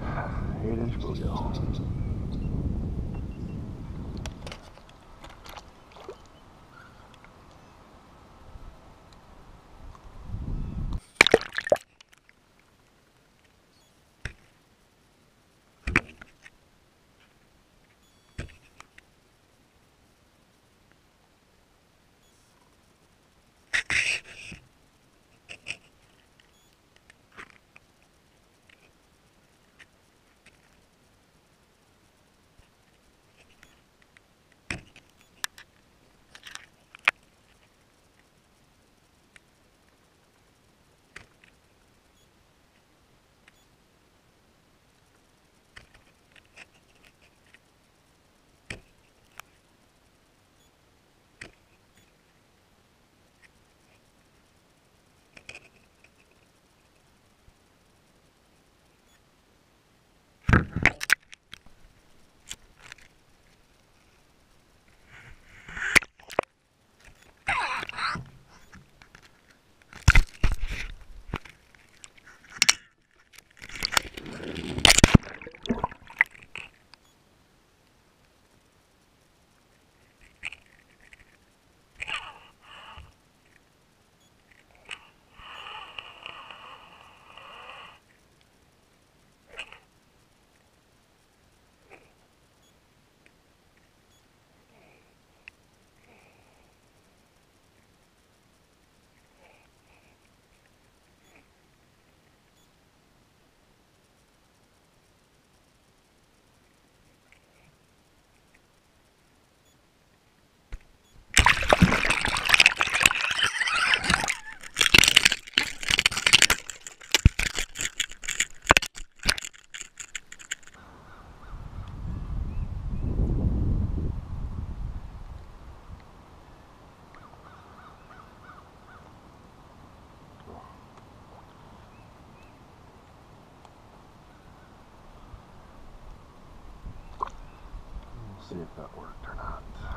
아얘는죽을 줄. see if that worked or not.